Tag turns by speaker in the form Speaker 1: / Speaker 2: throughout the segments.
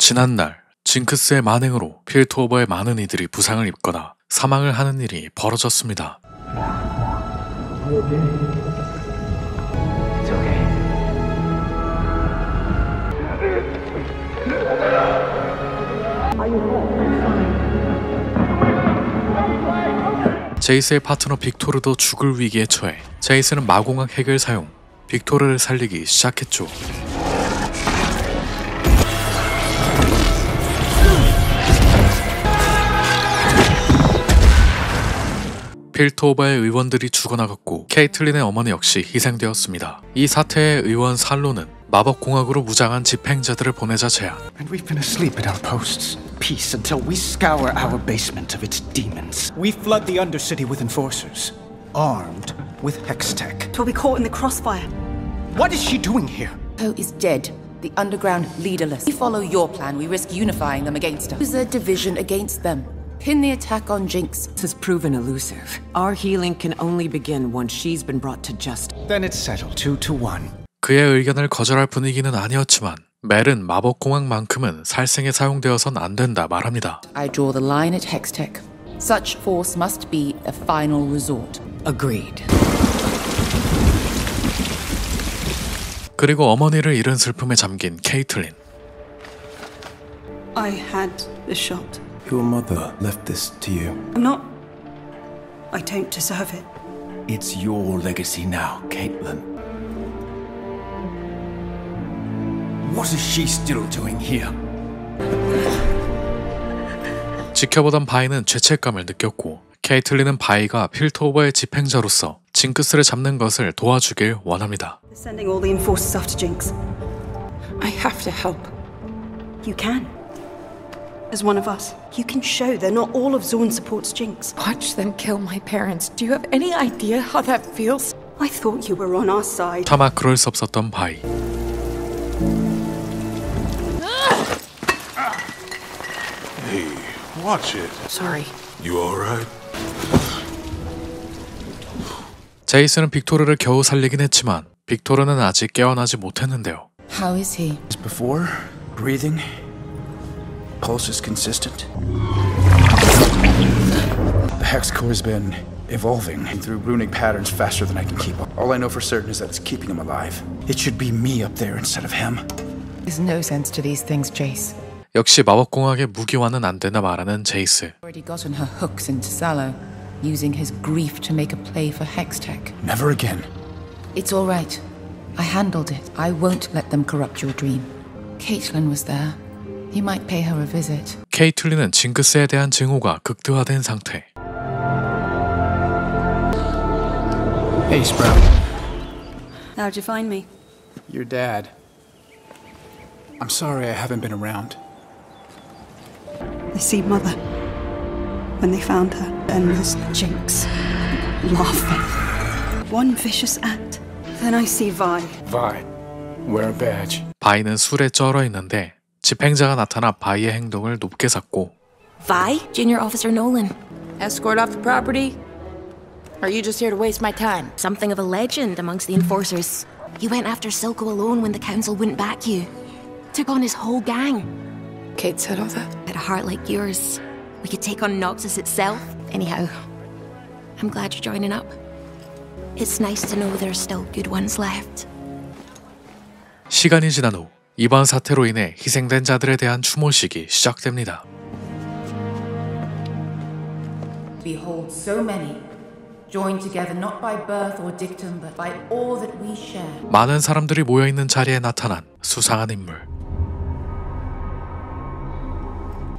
Speaker 1: 지난날 징크스의 만행으로 필토오버의 많은 이들이 부상을 입거나 사망을 하는 일이 벌어졌습니다. 제이스의 파트너 빅토르도 죽을 위기에 처해 제이스는 마공학 핵을 사용 빅토르를 살리기 시작했죠. 필토오바의 의원들이 죽어나갔고 케이틀린의 어머니 역시 희생되었습니다. 이 사태의 의원 살로는 마법공학으로 무장한 집행자들을 보내자 제안.
Speaker 2: And we've been asleep at our posts. Peace until we scour our basement of its demons. We flood the Undercity with enforcers, armed with Hextech.
Speaker 3: Till we caught in the crossfire.
Speaker 2: What is she doing here?
Speaker 4: Poe is dead. The underground leaderless. We follow your plan. We risk unifying them against us. Use their division against them. Pin the attack on Jinx.
Speaker 5: This has proven elusive. Our healing can only begin once she's been brought to justice.
Speaker 2: Then it's settled two to one.
Speaker 1: 그의 의견을 거절할 분위기는 아니었지만 멜은 마법공학만큼은 살생에 사용되어선 안 된다 말합니다.
Speaker 4: I draw the line at Hextech. Such force must be a final resort.
Speaker 5: Agreed.
Speaker 1: 그리고 어머니를 잃은 슬픔에 잠긴 케이틀린.
Speaker 3: I had the shot.
Speaker 6: Your mother left this to you.
Speaker 3: I'm not. I don't deserve it.
Speaker 6: It's your legacy now, Caitlin. What is she still doing here?
Speaker 1: 지켜보던 바이는 죄책감을 느꼈고 케이틀린은 바이가 필토오버의 집행자로서 징크스를 잡는 것을 도와주길 원합니다.
Speaker 3: They're sending all the enforcers after Jinx.
Speaker 5: I have to help.
Speaker 3: You can. As one of us, you can show that not all of Zorn supports Jinx.
Speaker 5: Watch them kill my parents. Do you have any idea how that feels?
Speaker 3: I thought you were on our side.
Speaker 1: 차마 그럴 수 없었던 바이.
Speaker 7: Hey, watch it.
Speaker 5: Sorry.
Speaker 7: You alright?
Speaker 1: 제이스는 빅토르를 겨우 살리긴 했지만 빅토르는 아직 깨어나지 못했는데요.
Speaker 4: How is he?
Speaker 2: As before, breathing, pulse is consistent. The hex core has been evolving through runic patterns faster than I can keep up. All I know for certain is that it's keeping him alive. It should be me up there instead of him.
Speaker 4: There's no sense to these things, Jace.
Speaker 1: 역시 마법공학의 무기화는 안 된다 말하는 제이스.
Speaker 4: Already gotten her hooks into Sallow, using his grief to make a play for Hextech.
Speaker 2: Never again.
Speaker 4: It's all right. I handled it. I won't let them corrupt your dream. Caitlin was there. You might pay her a visit.
Speaker 1: 케이틀린은 징크스에 대한 증오가 극대화된 상태.
Speaker 2: Hey, Sprout.
Speaker 3: How'd you find me?
Speaker 2: Your dad. I'm sorry I haven't been around.
Speaker 3: They see Mother. When they found her, and there's Jinx. Laughing. One vicious act. Then I see Vi.
Speaker 2: Vi, wear a badge.
Speaker 1: 바이는 술에 쩔어 있는데 집행자가 나타나 바이의 행동을 높게 샀고
Speaker 8: Vi? Junior Officer Nolan.
Speaker 5: Escort off the property? Or are you just here to waste my time?
Speaker 8: Something of a legend amongst the enforcers. You went after Silco alone when the council wouldn't back you. Took on his whole gang.
Speaker 5: Kate said all that.
Speaker 8: At a heart like yours, we could take on Noxus itself. Anyhow, I'm glad you're joining up. It's nice to know there's still good ones left.
Speaker 1: 시간이 지난 후 이번 사태로 인해 희생된 자들에 대한 추모식이 시작됩니다.
Speaker 4: Behold, so many, joined together not by birth or dictum, but by all that we share.
Speaker 1: 많은 사람들이 모여 있는 자리에 나타난 수상한 인물.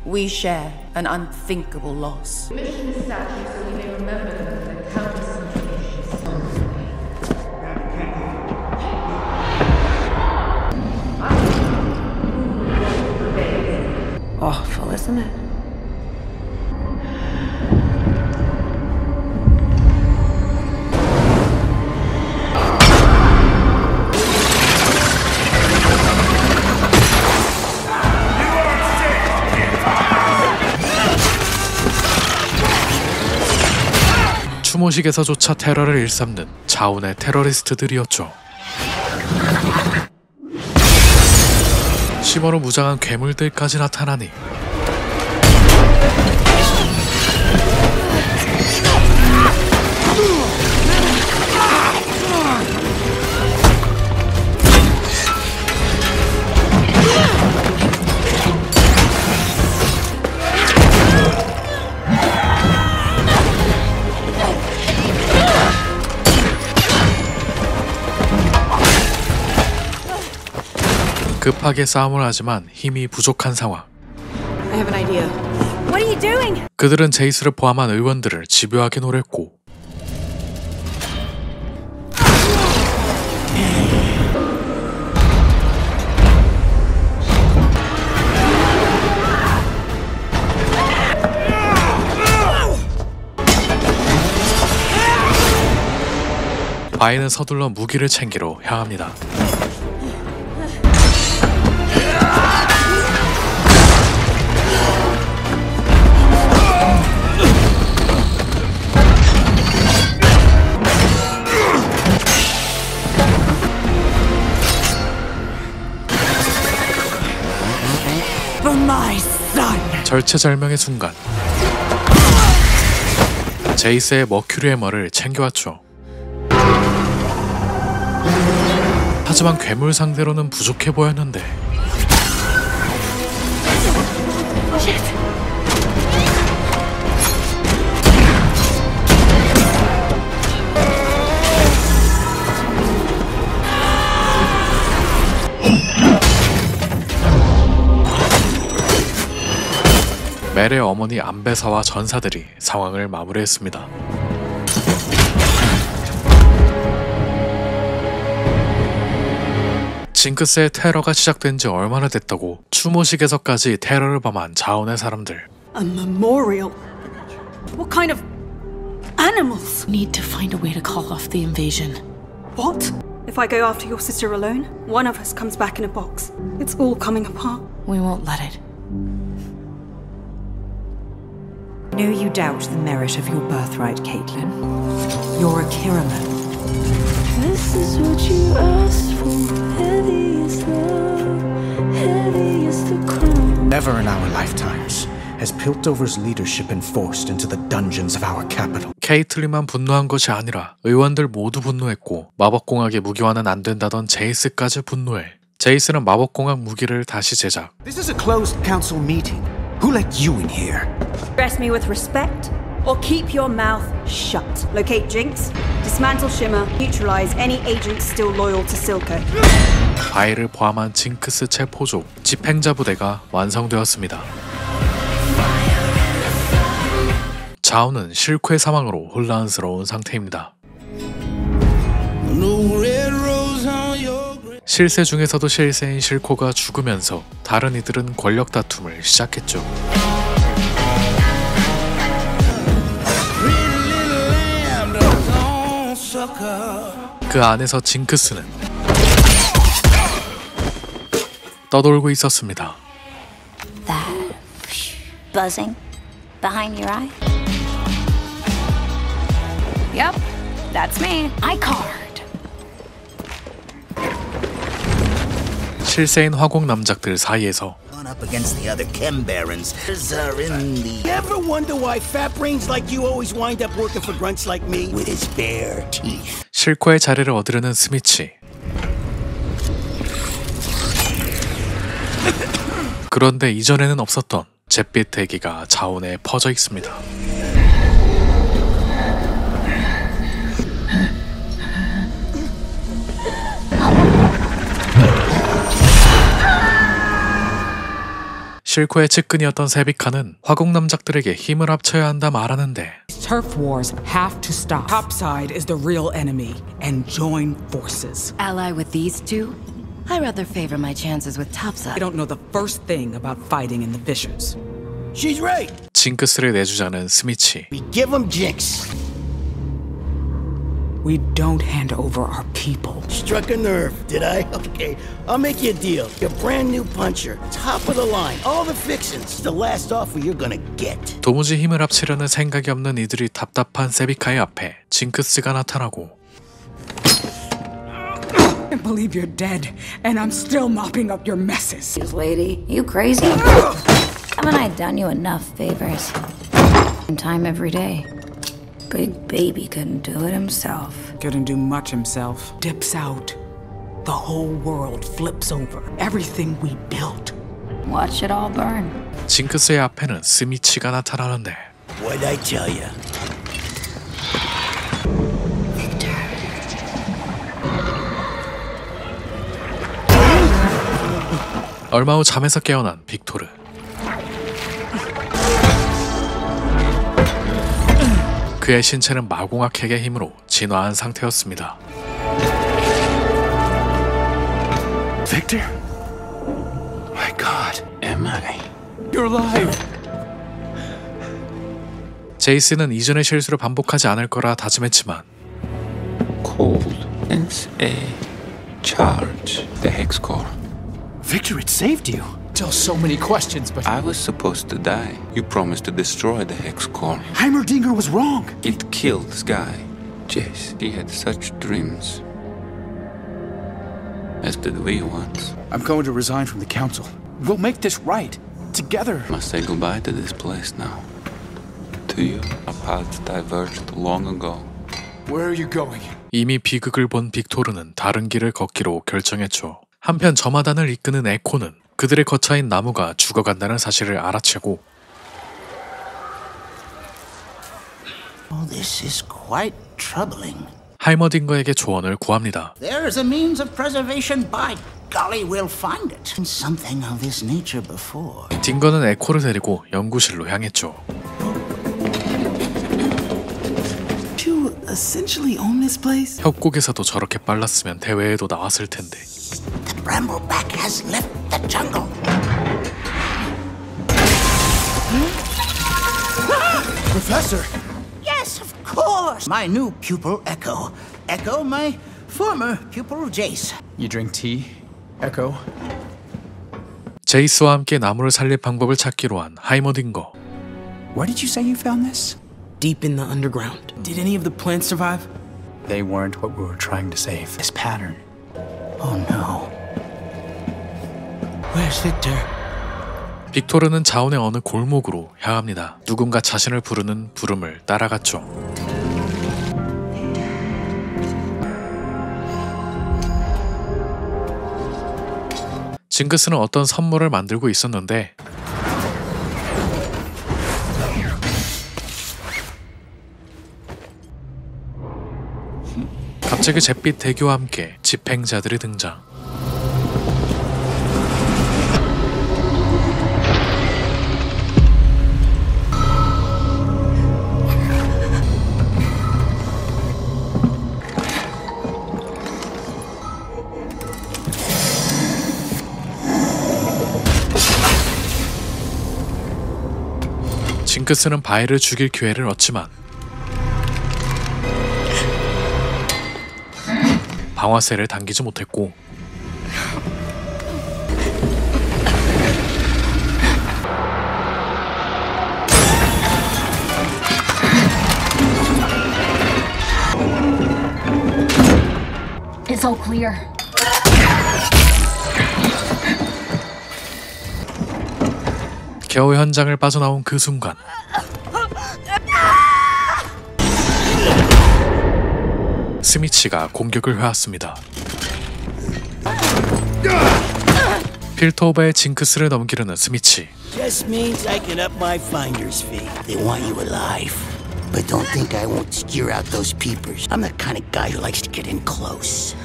Speaker 4: We share an unthinkable loss. Commission this
Speaker 5: isn't?
Speaker 1: 추모식에서조차 테러를 일삼는 자운의 테러리스트들이었죠. 씹어로 무장한 괴물들까지 나타나니 급하게 싸움을 하지만 힘이 부족한 상황.
Speaker 3: I have an idea. What are you doing?
Speaker 1: 그들은 제이스를 포함한 의원들을 집요하게 노렸고 바이는 서둘러 무기를 챙기러 향합니다. 절체절명의 순간 제이스의 머큐리 해머를 챙겨왔죠. 하지만 괴물 상대로는 부족해 보였는데 멜의 어머니 안배사와 전사들이 상황을 마무리했습니다. 징크스의 테러가 시작된 지 얼마나 됐다고 추모식에서까지 테러를 범한 자원의 사람들
Speaker 3: A memorial? What kind of animals?
Speaker 9: Need to find a way to call off the invasion.
Speaker 3: What? If I go after your sister alone, one of us comes back in a box. It's all coming apart.
Speaker 9: We won't let it.
Speaker 5: Know you doubt the merit of your birthright, Caitlin. You're a Kiraman.
Speaker 10: This is what you asked for. Heavy is love, heavy is the crown.
Speaker 2: Never in our lifetimes has Piltover's leadership been forced into the dungeons of our capital.
Speaker 1: 케이틀리만 분노한 것이 아니라 의원들 모두 분노했고 마법공학의 무기화는 안 된다던 제이스까지 분노해 제이스는 마법공학 무기를 다시 제작
Speaker 2: This is a closed council meeting. Who let you in here?
Speaker 3: Address me with respect, or keep your mouth shut. Locate Jinx, dismantle Shimmer, neutralize any agents still loyal to Silco.
Speaker 1: 바이를 포함한 징크스 체포조 집행자 부대가 완성되었습니다. 자오는 실쾌 사망으로 혼란스러운 상태입니다. 실세 중에서도 실세인 실코가 죽으면서 다른 이들은 권력 다툼을 시작했죠. 그 안에서 징크스는 떠돌고 있었습니다.
Speaker 8: That buzzing behind your eye?
Speaker 4: Yep, that's me.
Speaker 8: I
Speaker 1: 실세인 화공 남작들 사이에서
Speaker 11: up against the other chem barons. Are in the. Ever wonder why fat brains like you always wind up working for grunts like me? With his bare teeth.
Speaker 1: 실코의 자리를 얻으려는 스미치. 그런데 이전에는 없었던 잿빛 대기가 자원에 퍼져 있습니다. 실코의 측근이었던 세비카는 화공 남작들에게 힘을 합쳐야 한다 말하는데
Speaker 5: Turf wars have to stop. Topside is the real enemy, and join forces.
Speaker 4: Ally with these two? I rather favor my chances with Topside.
Speaker 5: I don't know the first thing about fighting in the fissures.
Speaker 11: She's right.
Speaker 1: 징크스를 내주자는 스미치.
Speaker 11: We give them jinx.
Speaker 5: We don't hand over our people.
Speaker 11: Struck a nerve, did I? Okay, I'll make you a deal. Your brand new puncher, top of the line, all the fixins. The last offer you're gonna get.
Speaker 1: 도무지 힘을 합치려는 생각이 없는 이들이 답답한 세비카의 앞에 징크스가 나타나고
Speaker 12: can't believe you're dead, and I'm still mopping up your messes.
Speaker 13: Lady, you crazy? Haven't I done you enough favors? In time every day. Big baby couldn't do it himself.
Speaker 12: Couldn't do much himself. Dips out. The whole world flips over. Everything we built.
Speaker 13: Watch it all burn.
Speaker 1: 징크스의 앞에는 스미치가 나타나는데
Speaker 11: What'd I tell you?
Speaker 1: 얼마 후 잠에서 깨어난 빅토르. 그의 신체는 마공학 핵의 힘으로 진화한 상태였습니다.
Speaker 6: Victor? My god, am I? You're alive!
Speaker 1: 제이스는 이전의 실수를 반복하지 않을 거라 다짐했지만
Speaker 14: Cold and a charge the hex core.
Speaker 6: Victor, it saved you. Still so many questions, but
Speaker 14: I was supposed to die. You promised to destroy the hex core.
Speaker 6: Heimerdinger was wrong.
Speaker 14: It killed Sky. Jace, he had such dreams. As did we once.
Speaker 6: I'm going to resign from the council. We'll make this right. Together.
Speaker 14: Must say goodbye to this place now. To you, our paths diverged long ago.
Speaker 6: Where are you going?
Speaker 1: 이미 비극을 본 빅토르는 다른 길을 걷기로 결정했죠. 한편 저마단을 이끄는 에코는 그들의 거처인 나무가 죽어간다는 사실을 알아채고
Speaker 11: Oh, this is quite troubling.
Speaker 1: 하이머딩거에게 조언을 구합니다.
Speaker 11: There is a means of preservation. By golly, we'll find it. Something of this nature before.
Speaker 1: 딩거는 에코를 데리고 연구실로 향했죠.
Speaker 15: You essentially own this place?
Speaker 1: 협곡에서도 저렇게 빨랐으면 대회에도 나왔을 텐데.
Speaker 11: The brambleback has left the jungle.
Speaker 6: Professor!
Speaker 11: Yes, of course. My new pupil, Echo. Echo, my former pupil, Jace.
Speaker 6: You drink tea? Echo?
Speaker 1: 제이스와 함께 나무를 살릴 방법을 찾기로 한 하이머딩거.
Speaker 2: Where did you say you found this?
Speaker 15: Deep in the underground. Did any of the plants survive?
Speaker 2: They weren't what we were trying to save. This pattern.
Speaker 11: Oh no.
Speaker 1: 빅토르는 자원의 어느 골목으로 향합니다. 누군가 자신을 부르는 부름을 따라갔죠. 징크스는 어떤 선물을 만들고 있었는데 갑자기 잿빛 대교와 함께 집행자들이 등장. 징크스는 바이를 죽일 기회를 얻지만 방화쇠를 당기지 못했고
Speaker 16: It's all clear.
Speaker 1: 겨우 현장을 빠져나온 그 순간 스미치가 공격을 해왔습니다. 필터 오버의 징크스를 넘기려는 스미치
Speaker 11: Just means I can up my finder's fee. They want you alive. But don't think I won't skewer out those peepers. I'm the kind of guy who likes to get in close.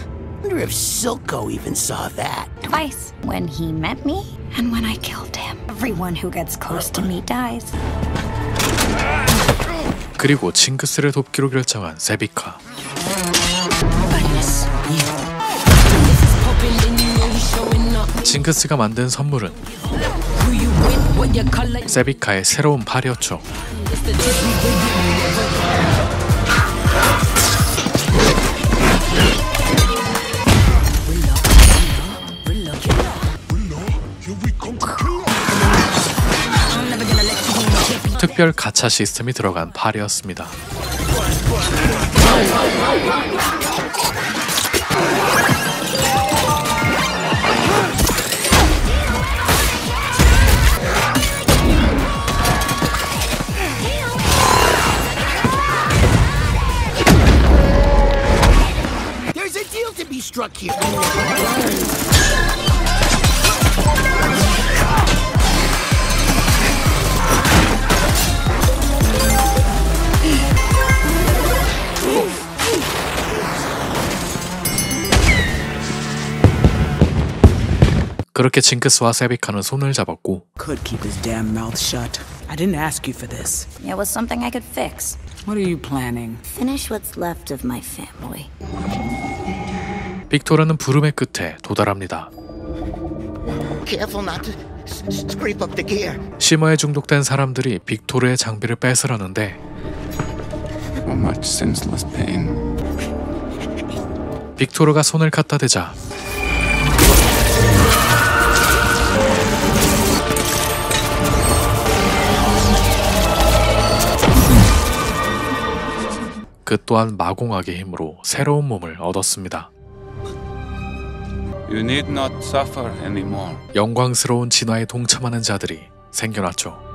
Speaker 11: Wonder if Silco even saw that.
Speaker 13: Twice. When he met me and when I killed him. Everyone who gets close to me dies.
Speaker 1: 그리고 징크스를 돕기로 결정한 세비카 징크스가 만든 선물은 세비카의 새로운 팔이었죠. 특별 가차 시스템이 들어간 팔이었습니다. 그렇게 징크스와 세비카는 손을 잡았고
Speaker 12: Could keep his damn mouth shut. I didn't ask you for this.
Speaker 13: It was something I could fix.
Speaker 12: What are you planning?
Speaker 13: Finish what's left of my family.
Speaker 1: 빅토르는 부름의 끝에 도달합니다.
Speaker 11: Careful not to scrape up the gear.
Speaker 1: 시머에 중독된 사람들이 빅토르의 장비를 뺏으려는데
Speaker 14: much senseless pain.
Speaker 1: 빅토르가 손을 갖다 대자 그 또한 마공학의 힘으로 새로운 몸을 얻었습니다.
Speaker 14: You need not suffer anymore.
Speaker 1: 영광스러운 진화에 동참하는 자들이 생겨났죠.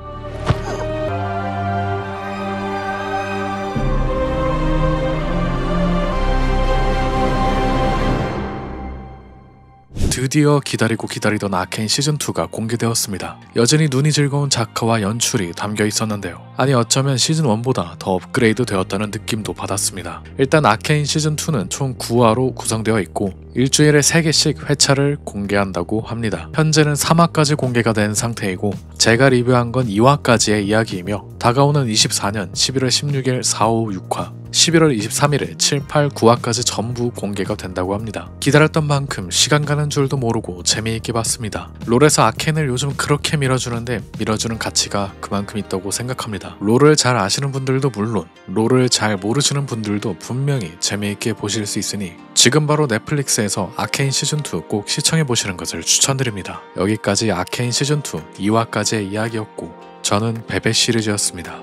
Speaker 1: 드디어 기다리고 기다리던 아케인 시즌2가 공개되었습니다. 여전히 눈이 즐거운 작화와 연출이 담겨 있었는데요. 아니 어쩌면 시즌1보다 더 업그레이드 되었다는 느낌도 받았습니다. 일단 아케인 시즌2는 총 9화로 구성되어 있고 일주일에 3개씩 회차를 공개한다고 합니다. 현재는 3화까지 공개가 된 상태이고 제가 리뷰한 건 2화까지의 이야기이며 다가오는 24년 11월 16일 4, 5, 6화 11월 23일에 7, 8, 9화까지 전부 공개가 된다고 합니다. 기다렸던 만큼 시간 가는 줄도 모르고 재미있게 봤습니다. 롤에서 아켄을 요즘 그렇게 밀어주는데 밀어주는 가치가 그만큼 있다고 생각합니다. 롤을 잘 아시는 분들도 물론 롤을 잘 모르시는 분들도 분명히 재미있게 보실 수 있으니 지금 바로 넷플릭스에서 아케인 시즌2 꼭 시청해 보시는 것을 추천드립니다. 여기까지 아케인 시즌2 2화까지의 이야기였고 저는 베베 시리즈였습니다.